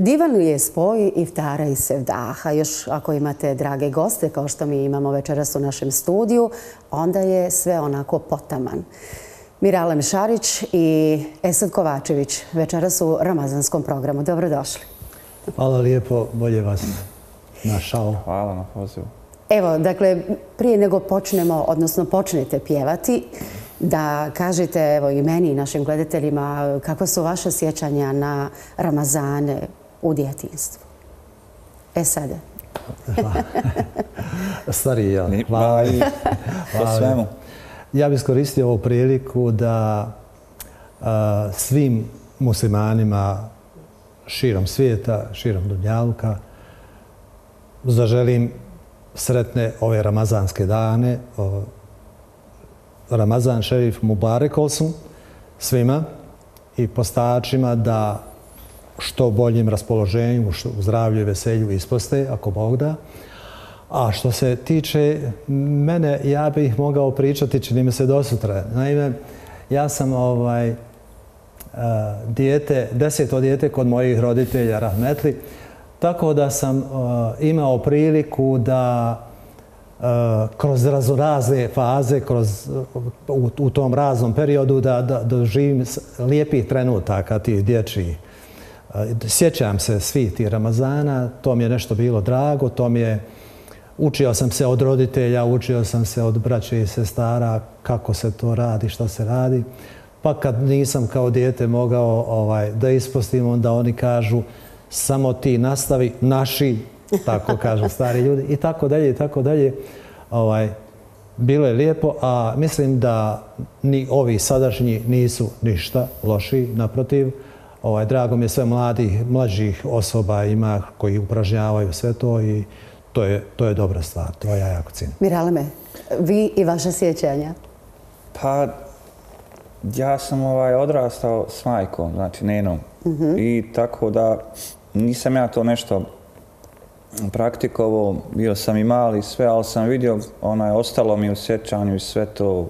Divan je spoj iftara i sevdaha. Još ako imate drage goste, kao što mi imamo večeras u našem studiju, onda je sve onako potaman. Mirala Mešarić i Esad Kovačević večeras u ramazanskom programu. Dobrodošli. Hvala lijepo, bolje vas našao. Hvala na pozivu. Evo, dakle, prije nego počnemo, odnosno počnete pjevati, da kažete evo, i meni i našim gledateljima kakva su vaše sjećanja na Ramazane u djetinstvu. E sada. Stari ja. Hvala. Hvala svemu. Ja bih skoristio ovu priliku da svim muslimanima širom svijeta, širom Dunjaluka, zaželim sretne ove ramazanske dane. Ramazan šerif Mubarek Olsum svima i postačima da što boljim raspoloženju, u zdravlju i veselju isposte, ako Bog da. A što se tiče mene, ja bih mogao pričati, čini mi se do sutra. Naime, ja sam ovaj, e, dijete, deseto dijete kod mojih roditelja, Rahmetli, tako da sam e, imao priliku da e, kroz razne faze, kroz, u, u tom raznom periodu, da, da, da živim lijepih trenutaka tih dječjih. Sjećam se svih tih Ramazana, to mi je nešto bilo drago, to mi je... Učio sam se od roditelja, učio sam se od braće i sestara kako se to radi, što se radi. Pa kad nisam kao dijete mogao ovaj, da ispustim, onda oni kažu samo ti nastavi, naši, tako kažu stari ljudi, i tako dalje, i tako dalje. Ovaj, bilo je lijepo, a mislim da ni ovi sadašnji nisu ništa loši, naprotiv. Ovaj, drago mi je sve mladih, mlađih osoba ima koji upražnjavaju sve to i to je, to je dobra stvar. To ja jako cinim. Miraleme, vi i vaše sjećanja? Pa, ja sam ovaj, odrastao s majkom, znači nenom. Mm I tako da nisam ja to nešto praktikovao, bio sam i mali sve, ali sam vidio, ona je ostalo mi u sjećanju i sve to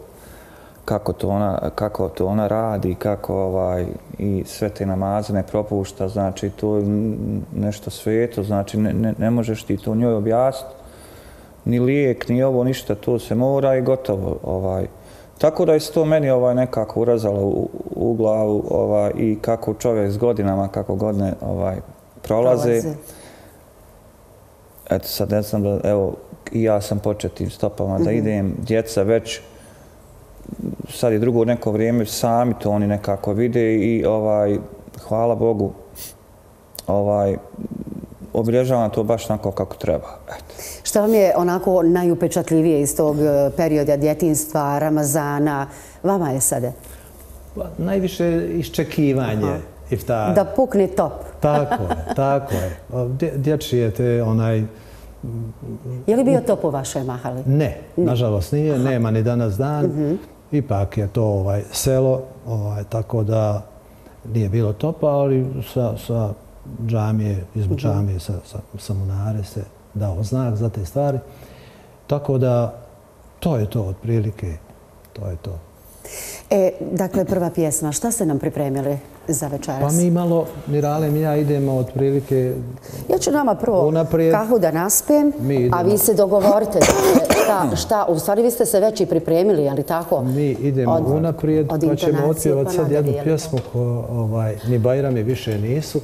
kako to ona, kako to ona radi, kako ovaj, i sve te namaze ne propušta, znači to je nešto sveto, znači ne, ne, ne možeš ti to njoj objasniti, ni lijek, ni ovo, ništa, to se mora i gotovo. Ovaj. Tako da je to meni ovaj, nekako urazalo u, u glavu ovaj, i kako čovjek s godinama, kako godine ovaj, prolaze. prolaze. Eto sad ne znam da, evo, i ja sam početim stopama mm -hmm. da mhm. idem, djeca već sad je drugo neko vrijeme, sami to oni nekako vide i ovaj, hvala Bogu, ovaj, obilježavam to baš onako kako treba. Eto. Šta vam je onako najupečatljivije iz tog e, perioda djetinstva, Ramazana? Vama je sada? Pa, najviše iščekivanje. Iftar. Da pukne top. Tako je, tako je. Dječije te onaj... Je li bio top u vašoj mahali? Ne, nažalost nije. Nema ni danas dan. Mhm ipak je to ovaj selo, ovaj, tako da nije bilo topa, ali sa, sa džamije, izmu mhm. džamije, sa, sa, sa Munare se dao znak za te stvari. Tako da to je to otprilike, to je to. E, dakle, prva pjesma, šta ste nam pripremili za večeras? Pa mi malo, Miralem i ja idemo otprilike... Ja ću nama prvo unaprijed. kahu da naspijem, a vi se dogovorite šta, šta, u stvari vi ste se već i pripremili, ali tako? Mi idemo od, unaprijed, od pa ćemo otpjevati sad jednu pjesmu ko ovaj, ni Bajrami više nisu.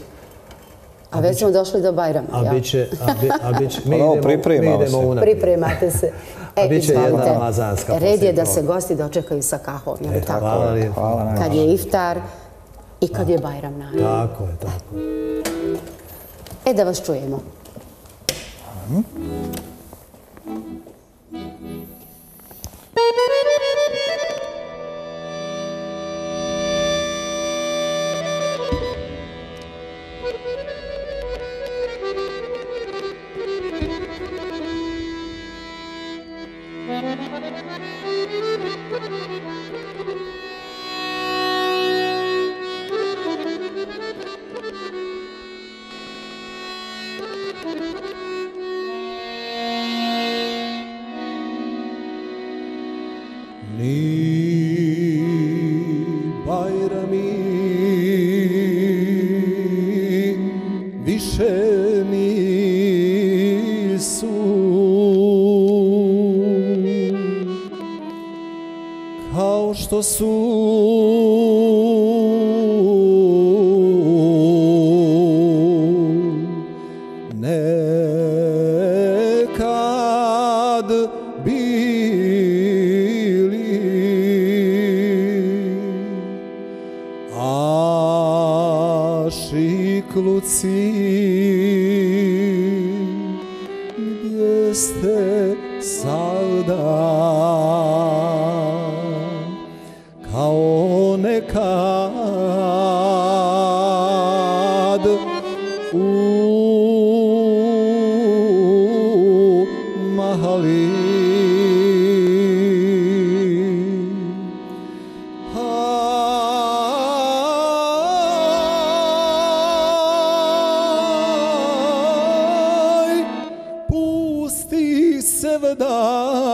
A, a već smo došli do Bajrama, a ja? Biće, a, bi, a biće, mi, idemo, mi idemo unaprijed. Pripremate se. E, a biće jedna ramazanska Red je da se gosti dočekaju sa kahom, je li tako? Hvala. Hvala Kad je iftar i kad je Bajram na. Tako je, tako E, da vas čujemo. Ni Bajrami Više nisu Kao što su šikluci gdje ste sada? Se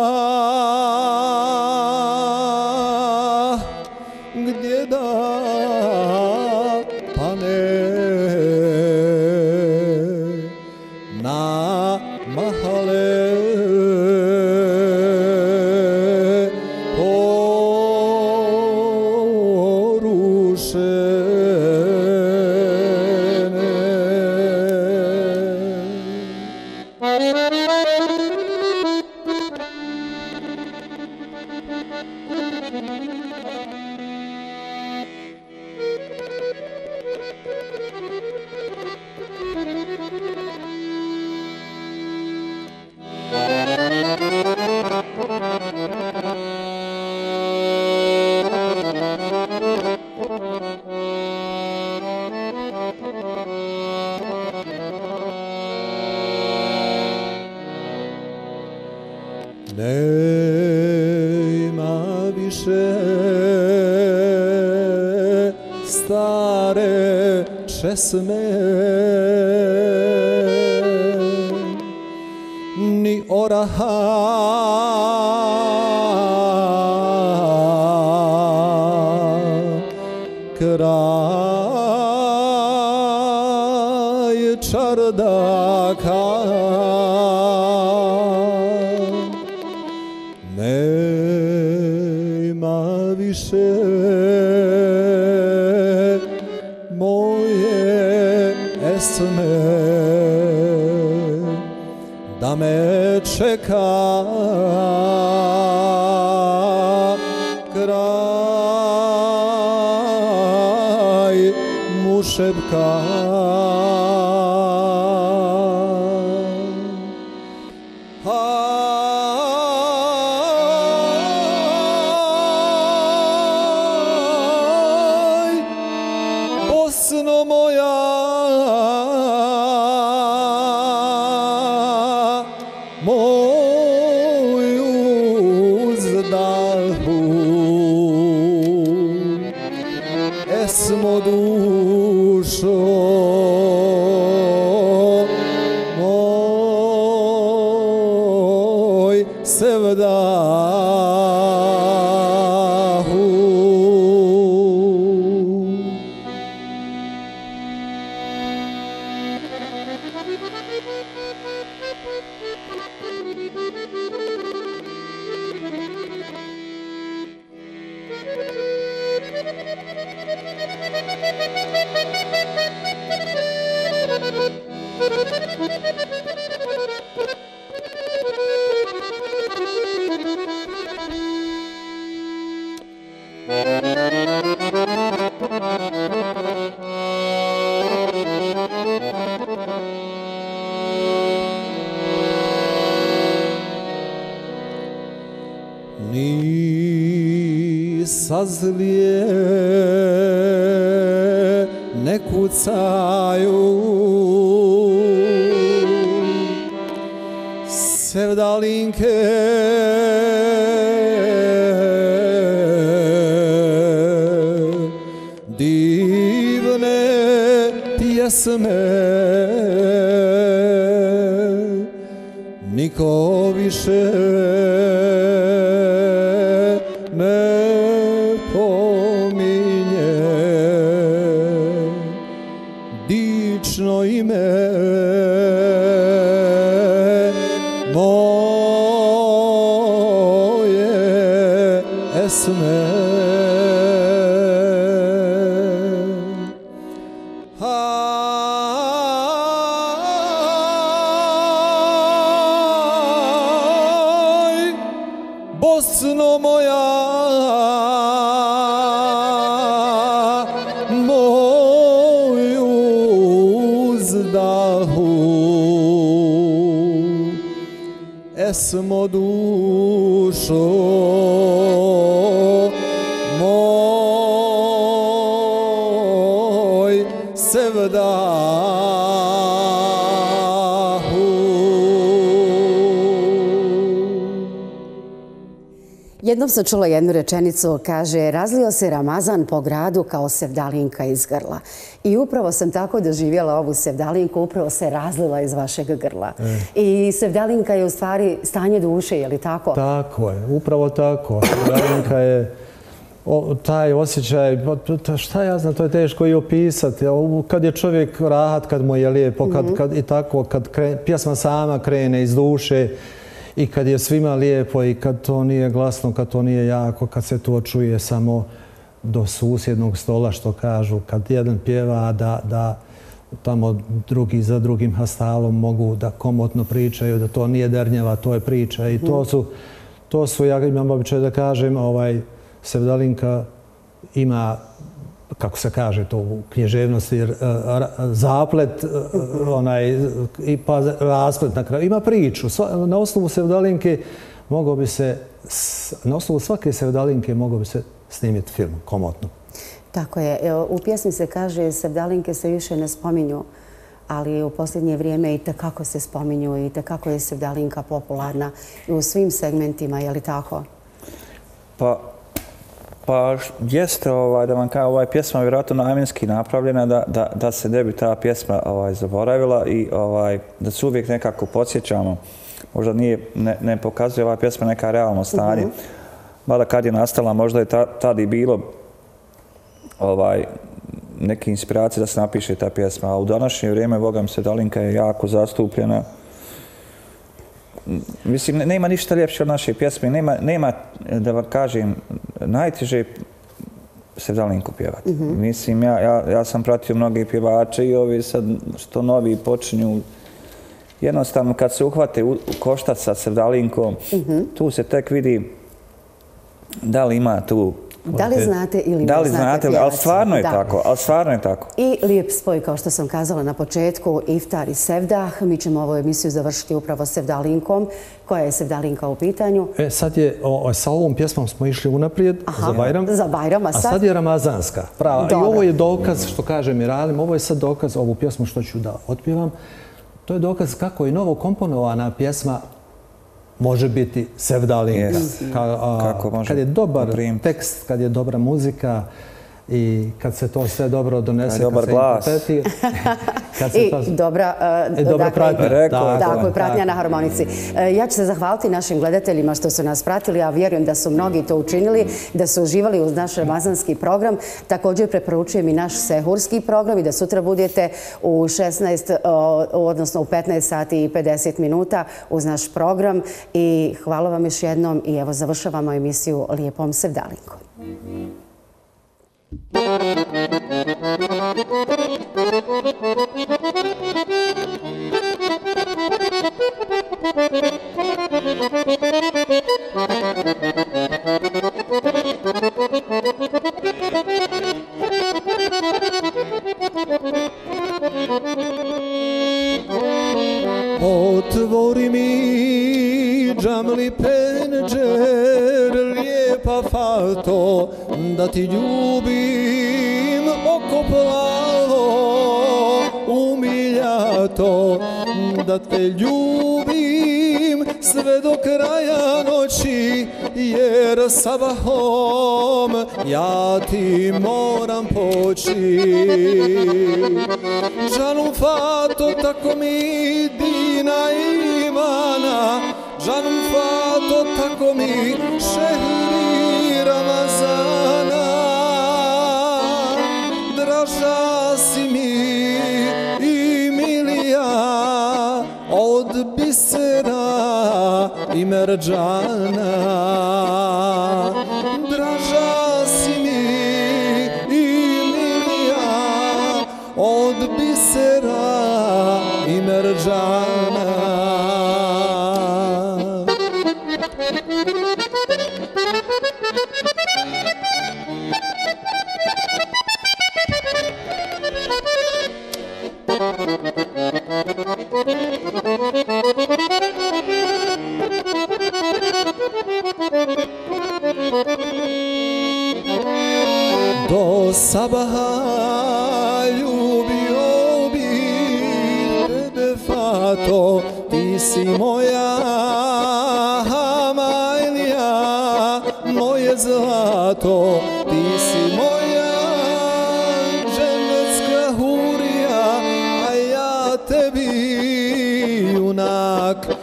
Nema više stare česme ni oraha više moje esme da me čeka kraj mušebka のもや。Sazlije ne kucaju. Sevdalinke divne pjesme. Niko više pesmo dušo Jednom sam čula jednu rečenicu, kaže, razlio se Ramazan po gradu kao sevdalinka iz grla. I upravo sam tako doživjela ovu sevdalinku, upravo se razlila iz vašeg grla. I sevdalinka je u stvari stanje duše, je li tako? Tako je, upravo tako. Sevdalinka je o, taj osjećaj, šta ja znam, to je teško i opisati. Kad je čovjek rahat, kad mu je lijepo, kad, kad, i tako, kad kre, pjesma sama krene iz duše i kad je svima lijepo i kad to nije glasno, kad to nije jako, kad se to čuje samo do susjednog stola, što kažu, kad jedan pjeva da, da tamo drugi za drugim hastalom mogu da komotno pričaju, da to nije dernjava, to je priča. I to su, to su ja imam običaj da kažem, ovaj, Sevdalinka ima kako se kaže to u knježevnosti, zaplet, onaj, i pa rasplet na kraju. Ima priču. Na osnovu Sevdalinke mogao bi se, na osnovu svake Sevdalinke mogao bi se snimiti film, komotno. Tako je. U pjesmi se kaže sevdalinke se više ne spominju, ali u posljednje vrijeme i tekako se spominju i tekako je sevdalinka popularna u svim segmentima, je li tako? Pa, pa jeste, ovaj, da vam kažem, ovaj pjesma je vjerojatno namjenski napravljena da, da, da se ne bi ta pjesma ovaj, zaboravila i ovaj, da se uvijek nekako podsjećamo. Možda nije, ne, ne pokazuje ova pjesma neka realno stanje. Mada kad je nastala, možda je ta, tad i bilo ovaj, neke inspiracije da se napiše ta pjesma. A u današnje vrijeme, Boga mi se, Dalinka je jako zastupljena. Mislim, ne- nema ništa ljepše od naše pjesme. Nema, nema da vam kažem, najteže Sevdalinku pjevati. Mislim, ja, ja, ja sam pratio mnoge pjevače i ovi sad što novi počinju jednostavno kad se uhvate u, koštac sa Sevdalinkom, tu se tek vidi da li ima tu Da li znate ili da ne li znate znate, ali pjevati? stvarno je Da. tako, ali stvarno je tako. I lijep spoj, kao što sam kazala na početku, Iftar i Sevdah. Mi ćemo ovu emisiju završiti upravo Sevdalinkom. Koja je Sevdalinka u pitanju? E, sad je, o, sa ovom pjesmom smo išli unaprijed za Bajram. za Bajram, a a sad? sad je Ramazanska. Prava. I ovo je dokaz, što kaže Miralim, ovo je sad dokaz, ovu pjesmu što ću da otpjevam, to je dokaz kako je novo komponovana pjesma može biti sevdalinka. Jest. Ka- a, Kako može kad je dobar poprimiti. tekst, kad je dobra muzika i kad se to sve dobro donese, Kad dobar se glas. interpretira, kad se I to... dobra, uh, E, dobra pratnja. Rekao Tako na harmonici. E, Ja ću se zahvaliti našim gledateljima što su nas pratili, a vjerujem da su mnogi to učinili, da su uživali uz naš ramazanski program. Također preporučujem i naš sehurski program i da sutra budete u 16, o, odnosno u 15 sati i 50 minuta uz naš program. I hvala vam još jednom i evo završavamo emisiju Lijepom Sevdalinkom. Otvorimi džamli penđer lijepa fato, da ti ljubim oko plavo, umiljato, da te ljubim sve do kraja noći, jer sabahom ja ti moram poći. Žanum fato tako mi dina imana Žanum fato tako mi šehri bisera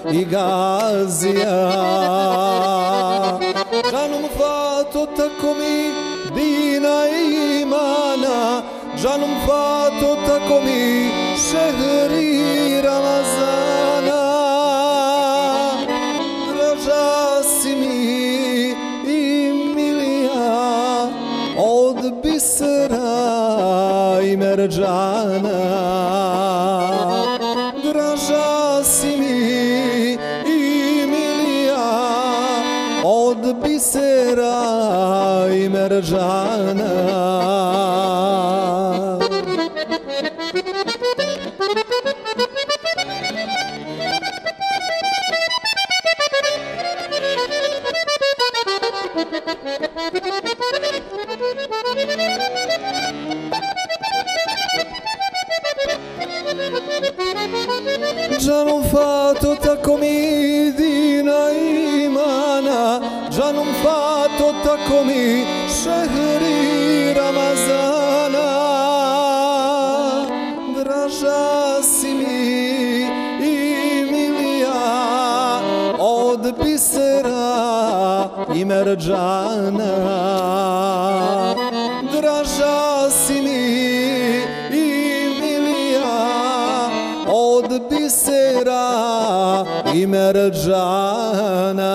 i gazija. Žanum fato tako mi dina imana, žanum fato tako mi šehri Ramazana. Draža si mi i milija od bisera i merđana. Od bisera mi šehri Ramazana. Draža si mi i milija od bisera i merđana. Draža si mi i milija od bisera i merđana.